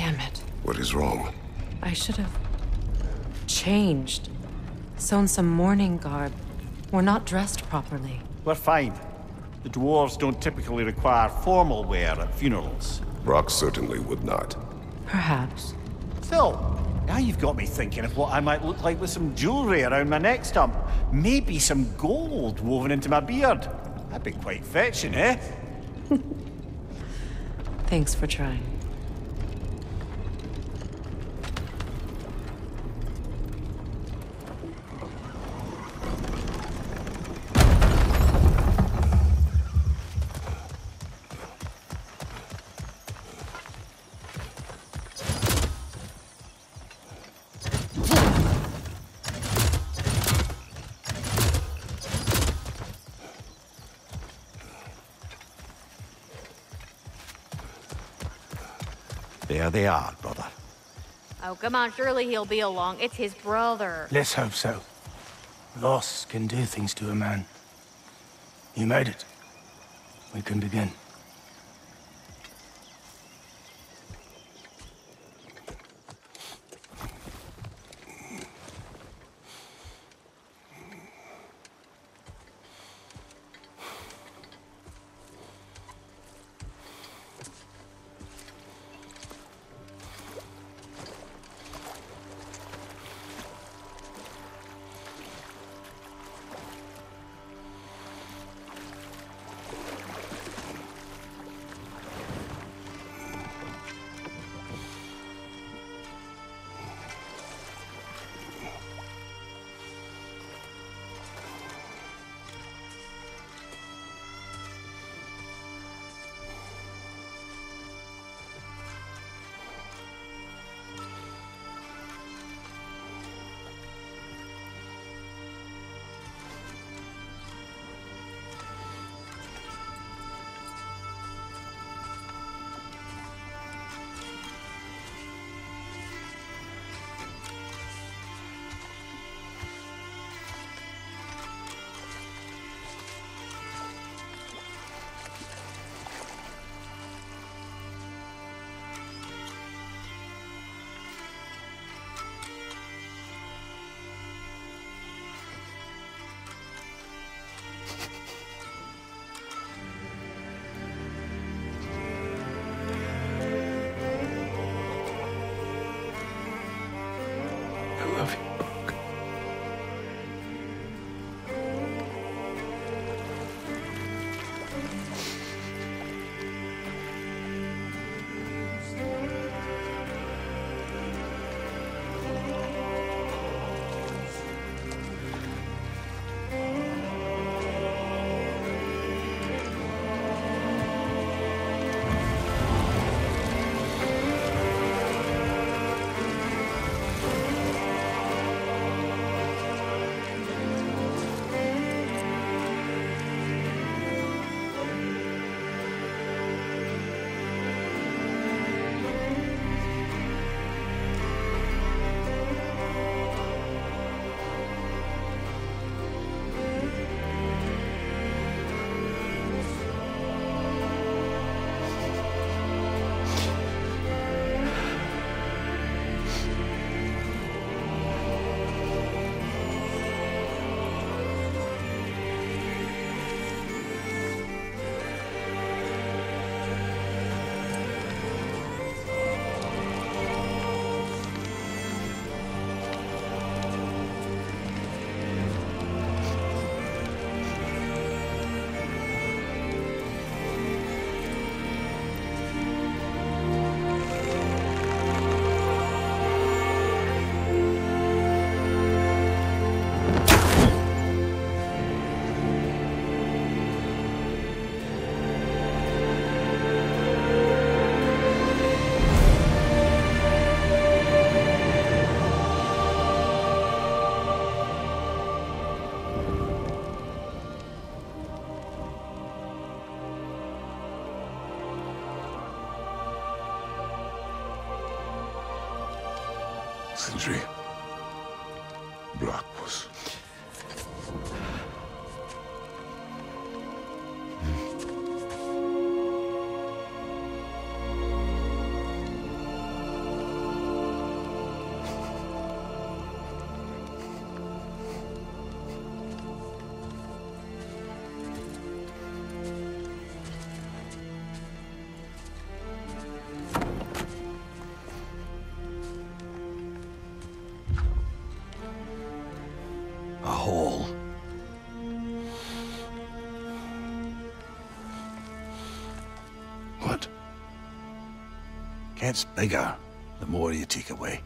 Damn it. What is wrong? I should have changed. Sewn some mourning garb. We're not dressed properly. We're fine. The dwarves don't typically require formal wear at funerals. Brok certainly would not. Perhaps. Still, now you've got me thinking of what I might look like with some jewellery around my neck stump. Maybe some gold woven into my beard. That'd be quite fetching, eh? Thanks for trying. They are, brother. Oh, come on, surely he'll be along. It's his brother. Let's hope so. Loss can do things to a man. You made it. We can begin. gets bigger the more you take away.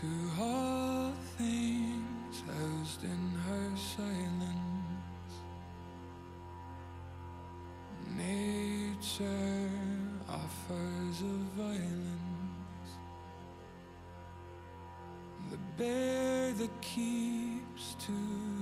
to all things housed in her silence. Nature offers a violence, the bear that keeps to.